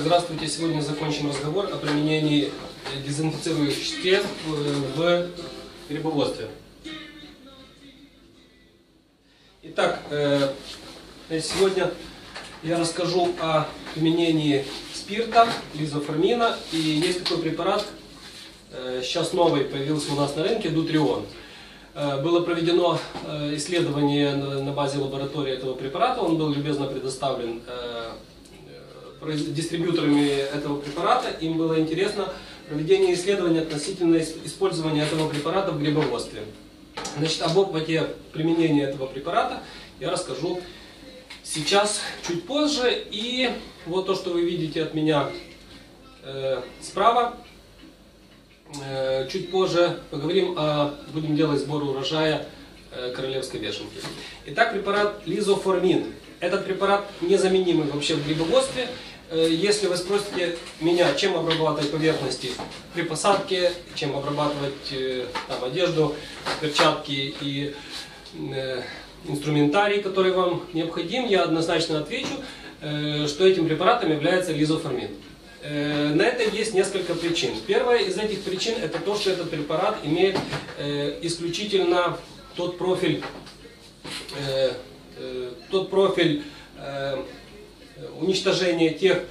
здравствуйте. Сегодня закончим разговор о применении дезинфицирующих веществ в грибоводстве. Итак, э, сегодня я расскажу о применении спирта, лизоформина. И есть такой препарат, э, сейчас новый появился у нас на рынке, Дутрион. Э, было проведено исследование на базе лаборатории этого препарата. Он был любезно предоставлен дистрибьюторами этого препарата, им было интересно проведение исследований относительно использования этого препарата в грибоводстве. Значит, об опыте применения этого препарата я расскажу сейчас, чуть позже. И вот то, что вы видите от меня э, справа, э, чуть позже поговорим о, будем делать сбор урожая э, королевской вешенки. Итак, препарат лизоформин. Этот препарат незаменимый вообще в грибоводстве. Э, если вы спросите меня, чем обрабатывать поверхности при посадке, чем обрабатывать э, там, одежду, перчатки и э, инструментарий, который вам необходим, я однозначно отвечу, э, что этим препаратом является лизоформин. Э, на это есть несколько причин. Первая из этих причин это то, что этот препарат имеет э, исключительно тот профиль, тот профиль э, уничтожения тех,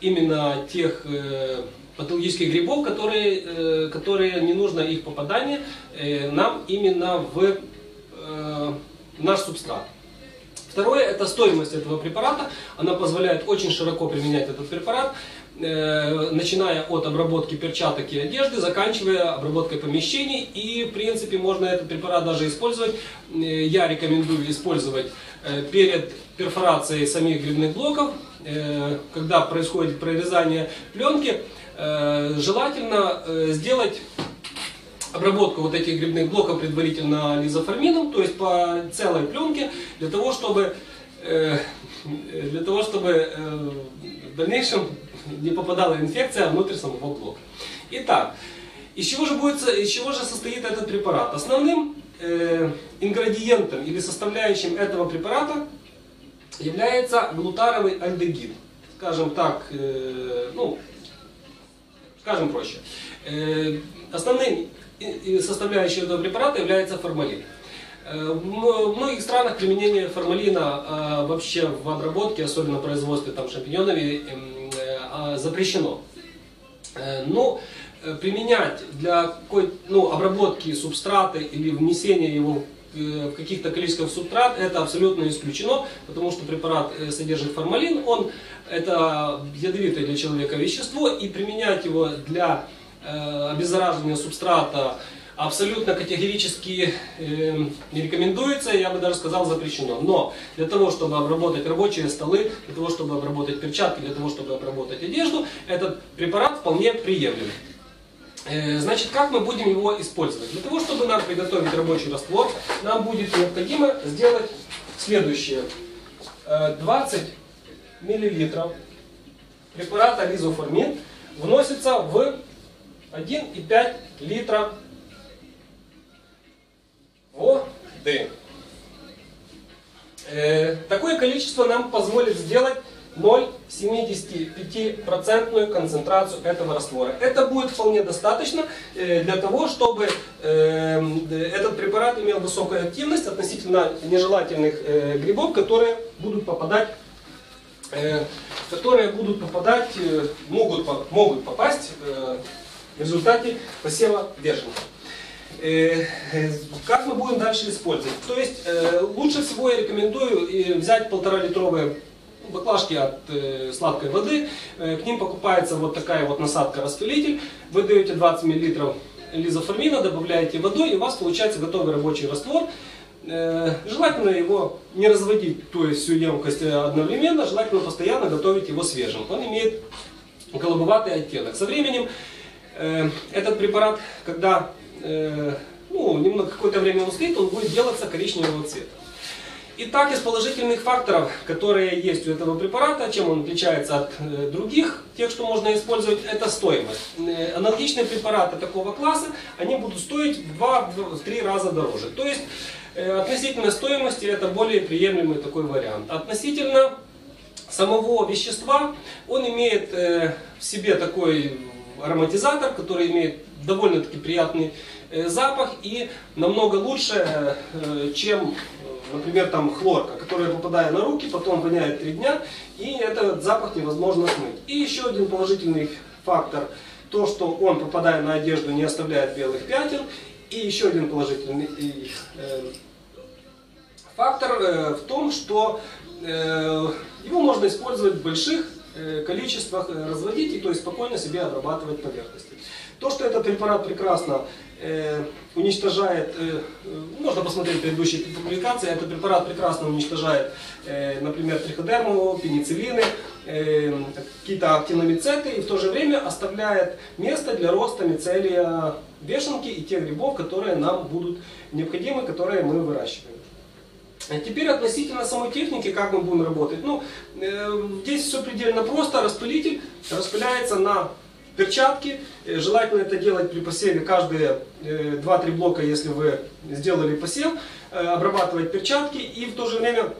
именно тех э, патологических грибов, которые, э, которые не нужно их попадание э, нам именно в наш субстрат. Второе, это стоимость этого препарата. Она позволяет очень широко применять этот препарат, начиная от обработки перчаток и одежды, заканчивая обработкой помещений. И, в принципе, можно этот препарат даже использовать. Я рекомендую использовать перед перфорацией самих грибных блоков, Э, когда происходит прорезание пленки, э, желательно э, сделать обработку вот этих грибных блоков предварительно лизоформином, то есть по целой пленке, для того, чтобы, для того, чтобы в дальнейшем не попадала инфекция внутрь самого блока. Итак, из чего же, будет, из чего же состоит этот препарат? Основным ингредиентом или составляющим этого препарата является глутаровый альдегид. Скажем так, э, ну, скажем проще. Э, основным составляющей этого препарата является формалин. Э, в многих странах применение формалина э, вообще в обработке, особенно в производстве там, шампиньонами, э, запрещено. Но применять для какой ну, обработки субстрата или внесения его Э, в каких-то количествах субстрат, это абсолютно исключено, потому что препарат э, содержит формалин, он это ядовитое для человека вещество, и применять его для э, обеззараживания субстрата абсолютно категорически э, не рекомендуется, я бы даже сказал запрещено. Но для того, чтобы обработать рабочие столы, для того, чтобы обработать перчатки, для того, чтобы обработать одежду, этот препарат вполне приемлем. Э, значит, как мы будем его использовать? Для того, чтобы нам приготовить рабочий раствор, нам будет необходимо сделать следующее. 20 э, мл препарата лизоформин вносится в 1,5 литра воды. Э, такое количество нам позволит сделать 0,75% концентрацию этого раствора. Это будет вполне достаточно э, для того, чтобы э, этот препарат имел высокую активность относительно нежелательных э, грибов, которые будут попадать которые будут попадать, могут, могут попасть в результате посева вешенки. Как мы будем дальше использовать? То есть лучше всего я рекомендую взять полтора-литровые баклажки от э, сладкой воды, э, к ним покупается вот такая вот насадка-распылитель, вы даете 20 мл лизоформина, добавляете водой, и у вас получается готовый рабочий раствор. Э, желательно его не разводить, то есть всю емкость одновременно, желательно постоянно готовить его свежим. Он имеет голубоватый оттенок. Со временем э, этот препарат, когда э, ну, немного какое-то время он стоит, он будет делаться коричневого цвета. Итак, из положительных факторов, которые есть у этого препарата, чем он отличается от э, других, тех, что можно использовать, это стоимость. Э, аналогичные препараты такого класса, они будут стоить в 2-3 раза дороже. То есть, относительно стоимости это более приемлемый такой вариант. Относительно самого вещества, он имеет в себе такой ароматизатор, который имеет довольно-таки приятный э, запах и намного лучше, э, чем, например, там хлорка, которая попадая на руки, потом воняет три дня, и этот запах невозможно смыть. И еще один положительный фактор, то, что он, попадая на одежду, не оставляет белых пятен. И еще один положительный фактор в том, что его можно использовать в больших Э, количествах э, разводить и то есть спокойно себе обрабатывать поверхности. То, что этот препарат прекрасно э, уничтожает, э, можно посмотреть предыдущие публикации, этот препарат прекрасно уничтожает, э, например, триходерму, пенициллины, э, какие-то актиномицеты и в то же время оставляет место для роста мицелия вешенки и тех грибов, которые нам будут необходимы, которые мы выращиваем. А теперь относительно самой техники, как мы будем работать. Ну, э, здесь все предельно просто. Распылитель распыляется на перчатки. Э, желательно это делать при посеве каждые э, 2-3 блока, если вы сделали посев. Э, обрабатывать перчатки и в то же время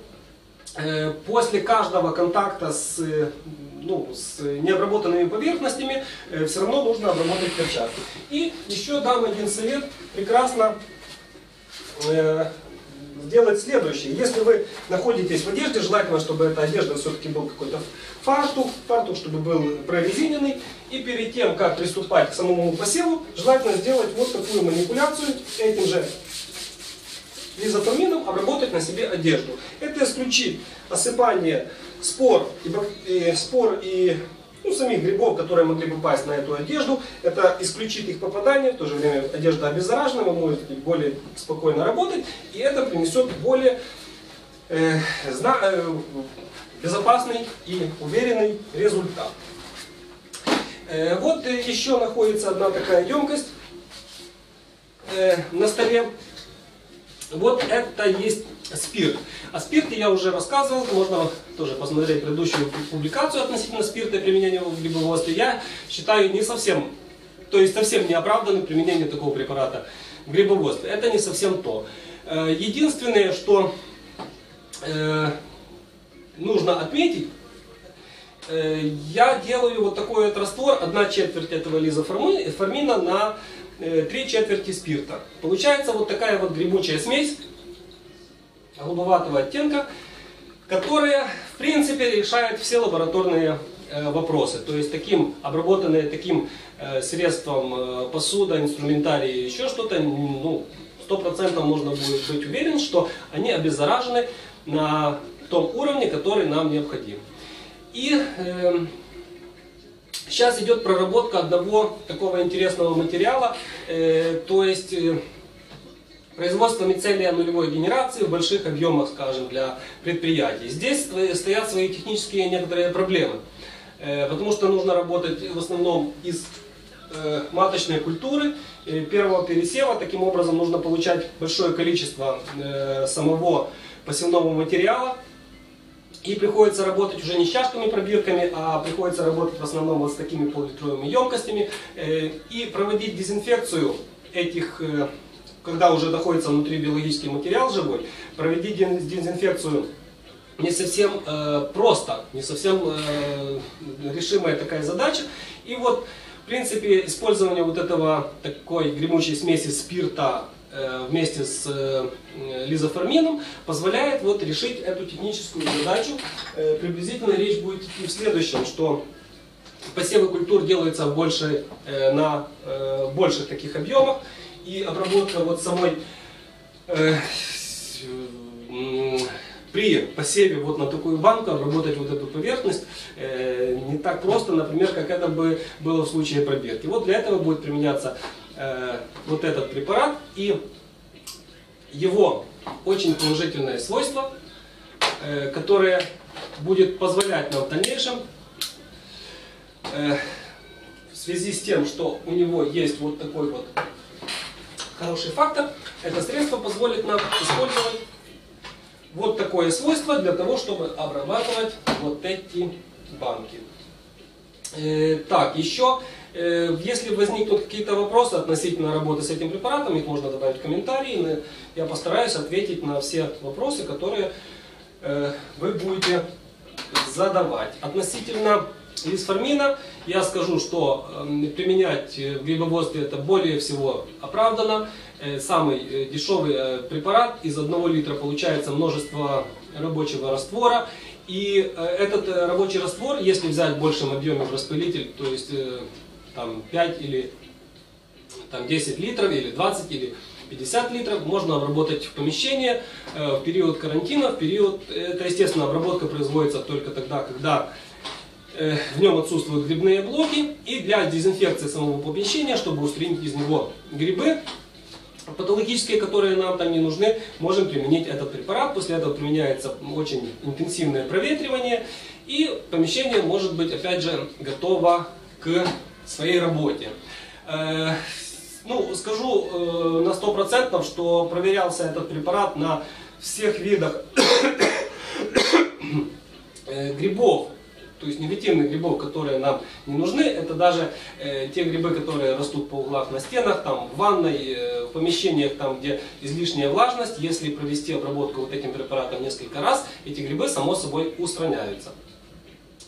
э, после каждого контакта с, э, ну, с необработанными поверхностями э, все равно нужно обработать перчатки. И еще дам один совет. Прекрасно сделать следующее. Если вы находитесь в одежде, желательно, чтобы эта одежда все-таки был какой-то фартук, фартук, чтобы был прорезиненный. И перед тем, как приступать к самому посеву, желательно сделать вот такую манипуляцию этим же лизофамином обработать на себе одежду. Это исключит осыпание спор и, и, спор и ну, самих грибов, которые могли попасть на эту одежду. Это исключит их попадание, в то же время одежда обеззаражена, вы можете более спокойно работать, и это принесет более э, зна, э, безопасный и уверенный результат. Э, вот еще находится одна такая емкость э, на столе. Вот это есть спирт. О спирте я уже рассказывал, можно тоже посмотреть предыдущую публикацию относительно спирта и применения его в грибоводстве. Я считаю не совсем, то есть совсем не оправданным применение такого препарата в грибоводстве. Это не совсем то. Э, единственное, что э, нужно отметить, э, я делаю вот такой вот раствор, одна четверть этого лизоформина на три четверти спирта. Получается вот такая вот гремучая смесь голубоватого оттенка, которая в принципе решает все лабораторные э, вопросы. То есть таким обработанные таким э, средством э, посуда, инструментарий, еще что-то, ну, сто процентов можно будет быть уверен, что они обеззаражены на том уровне, который нам необходим. И э, сейчас идет проработка одного такого интересного материала, э, то есть э, производство мицелия нулевой генерации в больших объемах, скажем, для предприятий. Здесь стоят свои технические некоторые проблемы, э, потому что нужно работать в основном из э, маточной культуры, первого пересева. Таким образом нужно получать большое количество э, самого посевного материала. И приходится работать уже не с чашками-пробирками, а приходится работать в основном вот с такими полулитровыми емкостями и проводить дезинфекцию этих когда уже находится внутри биологический материал живой, проведите дезинфекцию не совсем э, просто, не совсем э, решимая такая задача. И вот, в принципе, использование вот этого такой гремучей смеси спирта э, вместе с э, лизоформином позволяет вот решить эту техническую задачу. Э, приблизительно речь будет идти в следующем, что посевы культур делаются больше, э, на э, больших таких объемах и обработка вот самой э, при посеве вот на такую банку обработать вот эту поверхность э, не так просто, например, как это бы было в случае пробирки. Вот для этого будет применяться э, вот этот препарат и его очень положительное свойство, э, которое будет позволять нам в дальнейшем э, в связи с тем, что у него есть вот такой вот хороший фактор. Это средство позволит нам использовать вот такое свойство для того, чтобы обрабатывать вот эти банки. Э, так, еще, э, если возникнут какие-то вопросы относительно работы с этим препаратом, их можно добавить в комментарии. Я постараюсь ответить на все вопросы, которые э, вы будете задавать. Относительно лисформина я скажу, что э, применять в грибоводстве это более всего оправдано. Э, самый э, дешевый э, препарат, из одного литра получается множество рабочего раствора. И э, этот э, рабочий раствор, если взять в большем объеме в распылитель, то есть э, там 5 или там 10 литров, или 20, или 50 литров, можно обработать в помещении э, в период карантина, в период, это естественно обработка производится только тогда, когда э, в нем отсутствуют грибные блоки, и для дезинфекции самого помещения, чтобы устранить из него грибы, патологические, которые нам там не нужны, можем применить этот препарат. После этого применяется очень интенсивное проветривание, и помещение может быть опять же готово к своей работе. Э, ну, скажу э, на 100%, что проверялся этот препарат на всех видах э, грибов, то есть негативных грибов, которые нам не нужны, это даже э, те грибы, которые растут по углах на стенах, там, в ванной, э, в помещениях, там, где излишняя влажность. Если провести обработку вот этим препаратом несколько раз, эти грибы само собой устраняются.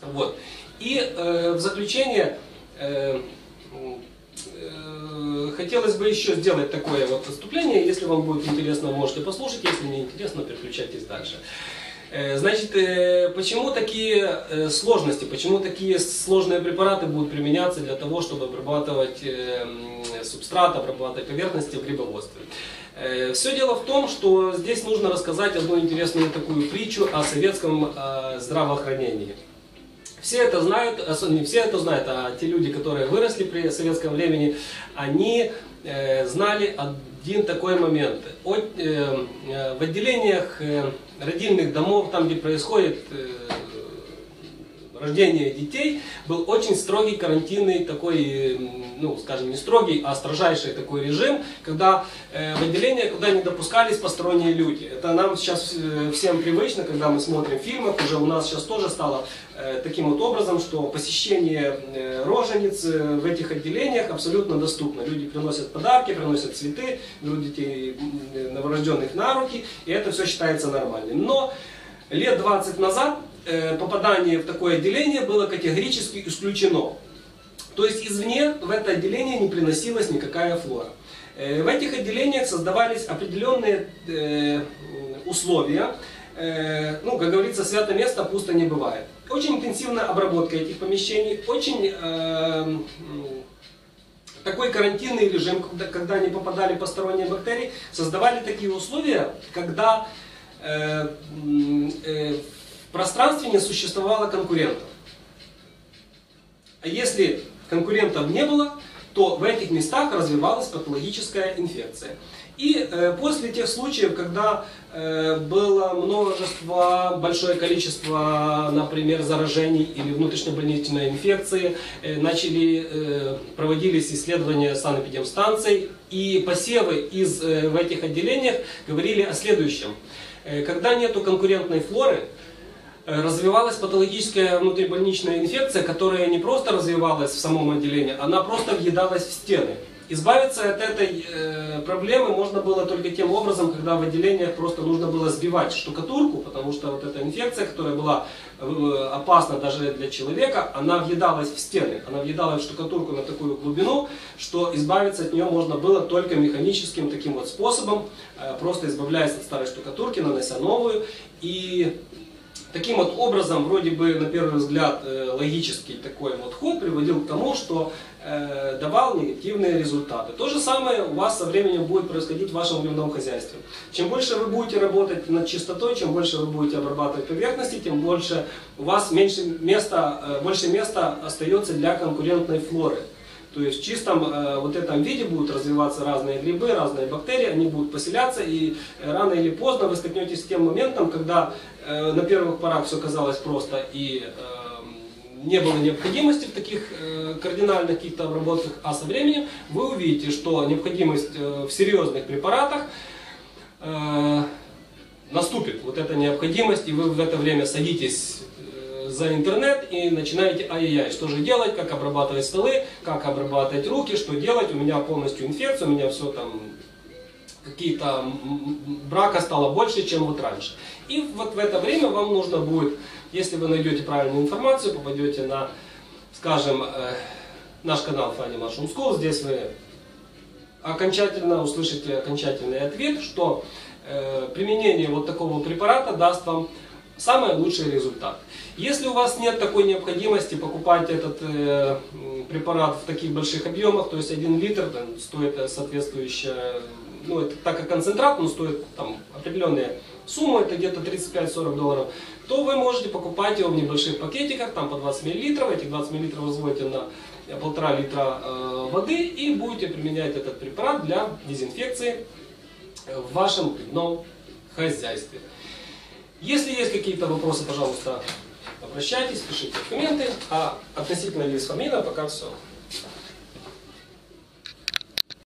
Вот. И э, в заключение э, э, хотелось бы еще сделать такое вот выступление. Если вам будет интересно, можете послушать. Если не интересно, переключайтесь дальше. Э, значит, э, почему такие э, сложности, почему такие сложные препараты будут применяться для того, чтобы обрабатывать субстрат, обрабатывать поверхности в грибоводстве? Все дело в том, что здесь нужно рассказать одну интересную такую притчу о советском здравоохранении. Все это знают, не все это знают, а те люди, которые выросли при советском времени, они знали один такой момент. В отделениях родильных домов, там где происходит э, рождение детей, был очень строгий карантинный такой, ну, скажем, не строгий, а строжайший такой режим, когда э, в отделение куда не допускались посторонние люди. Это нам сейчас э, всем привычно, когда мы смотрим фильмы, уже у нас сейчас тоже стало э, таким вот образом, что посещение рожениц в этих отделениях абсолютно доступно. Люди приносят подарки, приносят цветы, берут детей новорожденных на руки, и это все считается нормальным. Но лет 20 назад попадание в такое отделение было категорически исключено. То есть извне в это отделение не приносилась никакая флора. Э, в этих отделениях создавались определенные э, условия. Ну, как говорится, свято место пусто не бывает. Очень интенсивная обработка этих помещений, очень такой карантинный режим, когда, когда не попадали посторонние бактерии, создавали такие условия, когда э, э, пространстве не существовало конкурентов. А если конкурентов не было, то в этих местах развивалась патологическая инфекция. И э, после тех случаев, когда э, было множество, большое количество, например, заражений или внутреннебольничной инфекции, э, начали, э, проводились исследования санэпидемстанций, и посевы из, э, в этих отделениях говорили о следующем. Э, когда нету конкурентной флоры, развивалась патологическая внутрибольничная инфекция, которая не просто развивалась в самом отделении, она просто въедалась в стены. Избавиться от этой э, проблемы можно было только тем образом, когда в отделениях просто нужно было сбивать штукатурку, потому что вот эта инфекция, которая была э, опасна даже для человека, она въедалась в стены, она въедалась в штукатурку на такую глубину, что избавиться от нее можно было только механическим таким вот способом, э, просто избавляясь от старой штукатурки, нанося новую, и Таким вот образом, вроде бы, на первый взгляд, э, логический такой вот ход приводил к тому, что э, давал негативные результаты. То же самое у вас со временем будет происходить в вашем грибном хозяйстве. Чем больше вы будете работать над чистотой, чем больше вы будете обрабатывать поверхности, тем больше у вас меньше места, э, больше места остается для конкурентной флоры. То есть в чистом э, вот этом виде будут развиваться разные грибы, разные бактерии, они будут поселяться, и э, рано или поздно вы столкнетесь с тем моментом, когда э, на первых порах все казалось просто и э, не было необходимости в таких э, кардинальных каких-то обработках, а со временем вы увидите, что необходимость э, в серьезных препаратах э, наступит, вот эта необходимость, и вы в это время садитесь за интернет и начинаете ай-яй-яй, что же делать, как обрабатывать столы, как обрабатывать руки, что делать, у меня полностью инфекция, у меня все там какие-то брака стало больше, чем вот раньше. И вот в это время вам нужно будет Если вы найдете правильную информацию, попадете на, скажем, э, наш канал Фани Маршум School, здесь вы окончательно услышите окончательный ответ, что э, применение вот такого препарата даст вам самый лучший результат. Если у вас нет такой необходимости покупать этот э, препарат в таких больших объемах, то есть 1 литр там, стоит соответствующая, ну это так как концентрат, он стоит там определенные суммы, это где-то 35-40 долларов, то вы можете покупать его в небольших пакетиках, там по 20 мл, этих 20 мл разводите на полтора литра э, воды и будете применять этот препарат для дезинфекции в вашем пивном хозяйстве. Если есть какие-то вопросы, пожалуйста, обращайтесь, пишите комменты. А относительно лисфамина пока все.